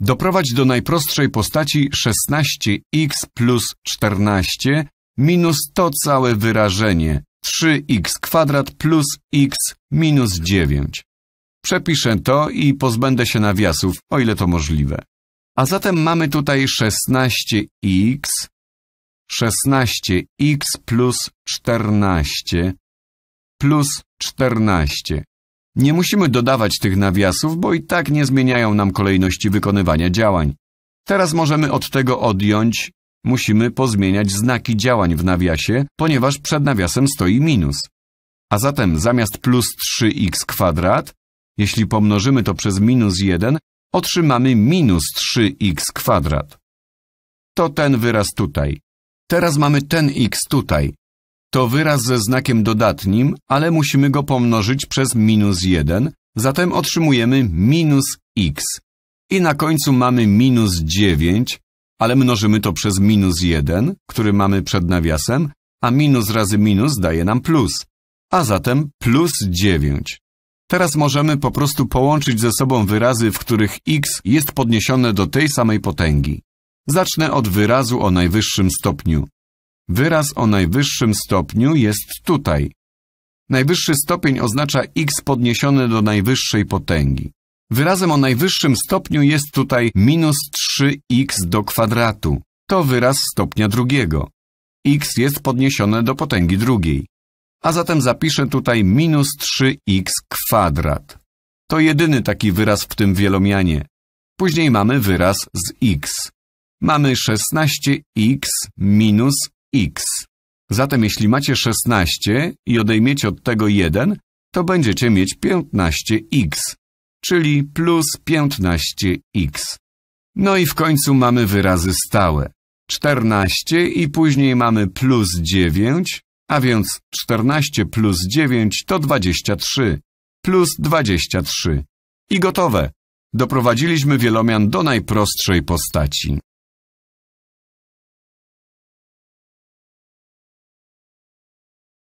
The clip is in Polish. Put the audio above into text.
Doprowadź do najprostszej postaci 16x plus 14 minus to całe wyrażenie 3x kwadrat plus x minus 9. Przepiszę to i pozbędę się nawiasów, o ile to możliwe. A zatem mamy tutaj 16x, 16x plus 14 plus 14. Nie musimy dodawać tych nawiasów, bo i tak nie zmieniają nam kolejności wykonywania działań. Teraz możemy od tego odjąć, musimy pozmieniać znaki działań w nawiasie, ponieważ przed nawiasem stoi minus. A zatem zamiast plus 3x kwadrat, jeśli pomnożymy to przez minus 1, otrzymamy minus 3x kwadrat. To ten wyraz tutaj. Teraz mamy ten x tutaj. To wyraz ze znakiem dodatnim, ale musimy go pomnożyć przez minus 1, zatem otrzymujemy minus x. I na końcu mamy minus 9, ale mnożymy to przez minus 1, który mamy przed nawiasem, a minus razy minus daje nam plus. A zatem plus 9. Teraz możemy po prostu połączyć ze sobą wyrazy, w których x jest podniesione do tej samej potęgi. Zacznę od wyrazu o najwyższym stopniu. Wyraz o najwyższym stopniu jest tutaj. Najwyższy stopień oznacza x podniesione do najwyższej potęgi. Wyrazem o najwyższym stopniu jest tutaj minus 3x do kwadratu. To wyraz stopnia drugiego. x jest podniesione do potęgi drugiej. A zatem zapiszę tutaj minus 3x kwadrat. To jedyny taki wyraz w tym wielomianie. Później mamy wyraz z x. Mamy 16x minus x. Zatem jeśli macie 16 i odejmiecie od tego 1, to będziecie mieć 15x, czyli plus 15x. No i w końcu mamy wyrazy stałe. 14 i później mamy plus 9, a więc 14 plus 9 to 23, plus 23. I gotowe. Doprowadziliśmy wielomian do najprostszej postaci.